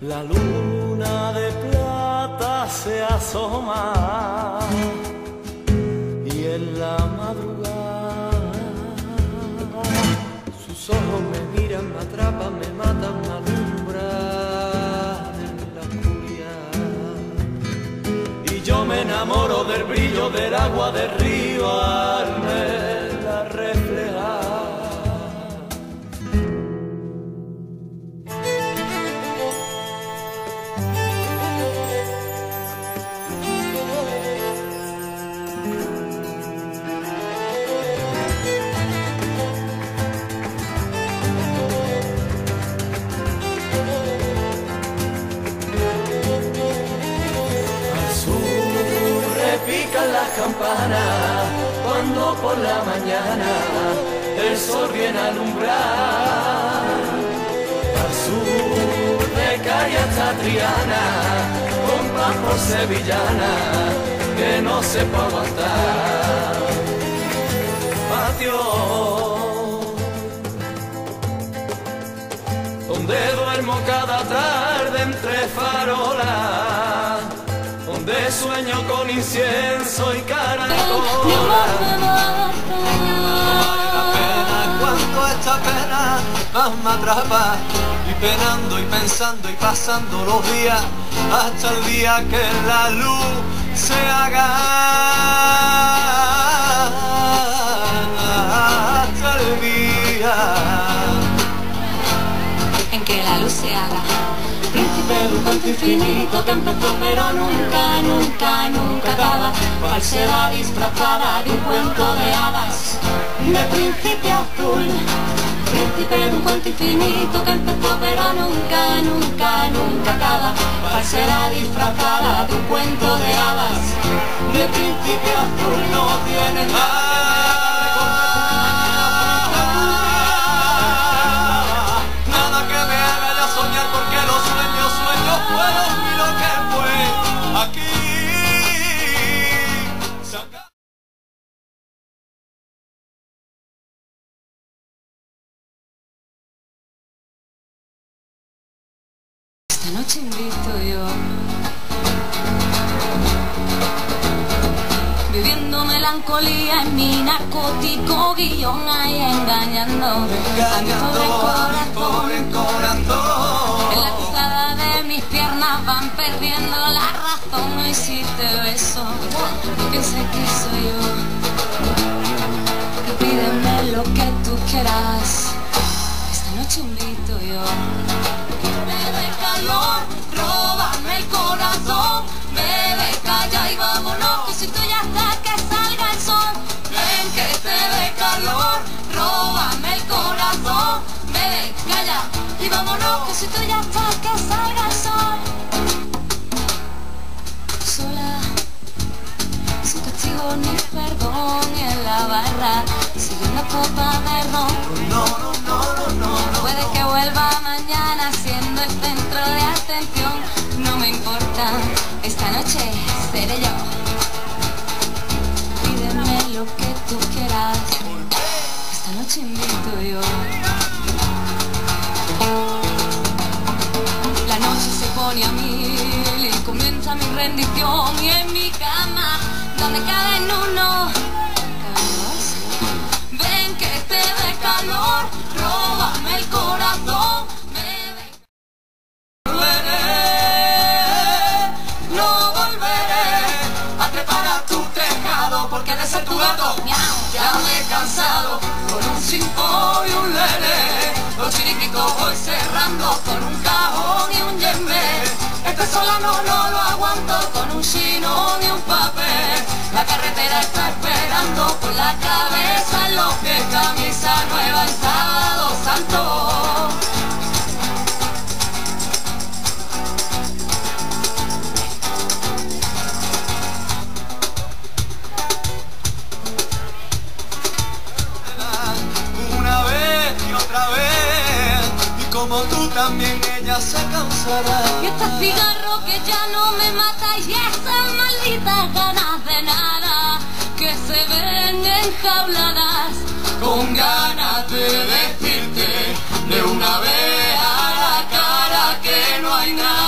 La luna de plata se asoma y en la madrugada sus ojos me miran, me atrapan, me matan, me alumbran en la oscuridad. Y yo me enamoro del brillo del agua del río al mañana el sol viene a alumbrar. Al sur de calle hasta Triana, por sevillana que no se puede aguantar. Patio donde duermo cada tarde entre farolas, donde sueño con incienso y caracola. Pena más me atrapa y penando y pensando y pasando los días hasta el día que la luz se haga hasta el día en que la luz se haga. Príncipe un cuento infinito que pero nunca, nunca, nunca acaba. Falsedad disfrazada de un cuento de hadas, de príncipe azul. Príncipe de un cuento infinito que empezó pero nunca, nunca, nunca acaba. Falsedad disfrazada de un cuento de hadas, de príncipe azul no tiene Nada noche invito yo Viviendo melancolía en mi narcótico guion ahí engañando a mi pobre corazón. En la cruzada de mis piernas van perdiendo la razón. Y si te beso, piensa que soy yo. Que pídeme lo que tú quieras. Esta noche invito yo si tú ya estás que salga el sol. Sola, sin castigo ni perdón y en la barra, sigue una copa de ron. No, no, no, no, no, no. Puede que vuelva mañana siendo el centro de atención. No me importa, esta noche seré yo. Pídeme lo que tú quieras. Esta noche invito yo. A mil y comienza mi rendición. Y en mi cama, donde caben uno. Ven que te dé calor, róbame el corazón. Me dé volveré, no volveré a trepar a tu tejado porque de ser tu gato ya me he cansado con un cinco no, no lo aguanto con un chino ni un papel. La carretera está esperando con la cabeza en los pies camisa nueva en sábado santo. Una vez y otra vez y como tú también ella se cansará cigarro que ya no me mata y esas malditas ganas de nada que se ven enjauladas con ganas de decirte de una vez a la cara que no hay nada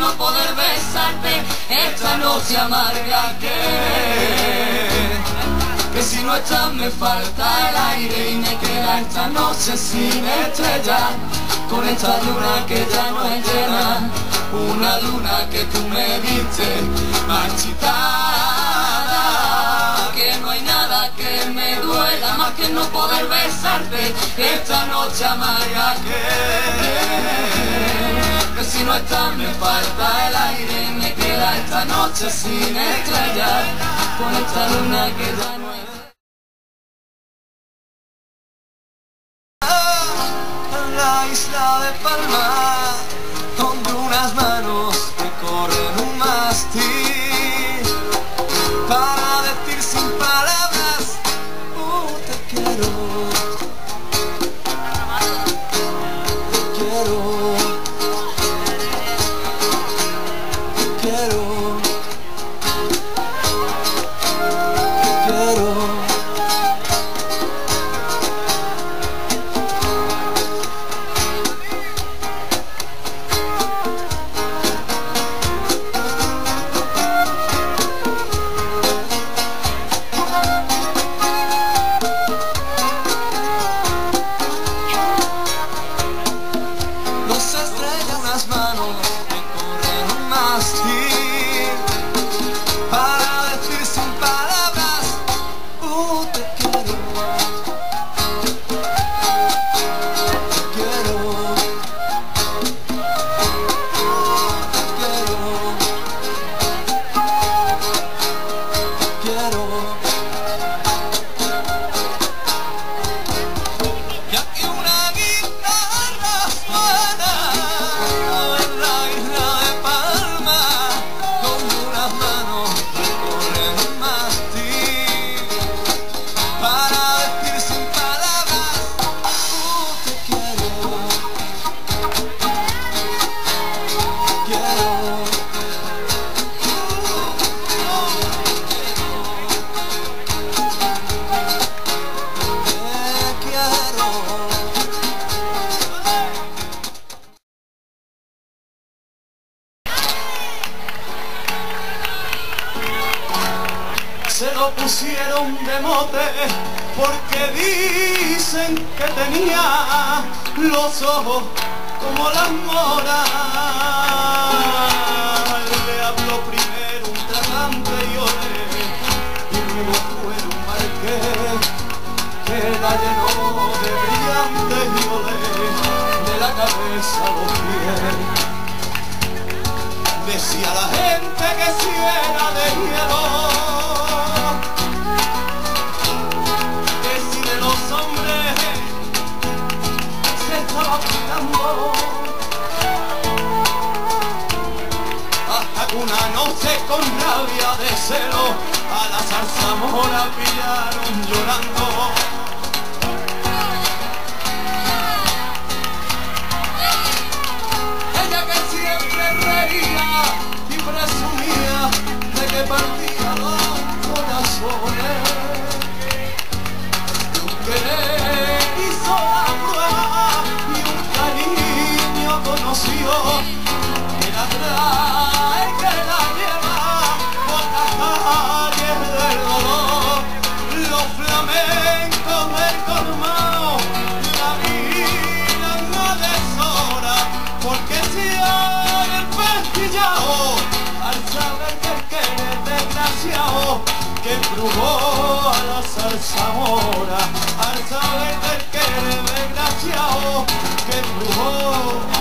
no poder besarte. Esta noche amarga que que si no estás me falta el aire y me queda esta noche sin estrella con esta luna que ya no es llena una luna que tú me diste marchitada que no hay nada que me duela más que no poder besarte esta noche amarga que, que si no estás me falta el aire me queda esta noche sin estrella con esta luna que ya no es isla de Palma, que tenía los ojos como las moras. Le habló primero un tragante y olé, y luego fue un marqués que la llenó de brillantes y olé, de la cabeza a los pies. Decía la gente noche con rabia de celo a la zarzamora pillaron llorando. Que embrujó a la zarzamora al saber del que es desgraciado que embrujó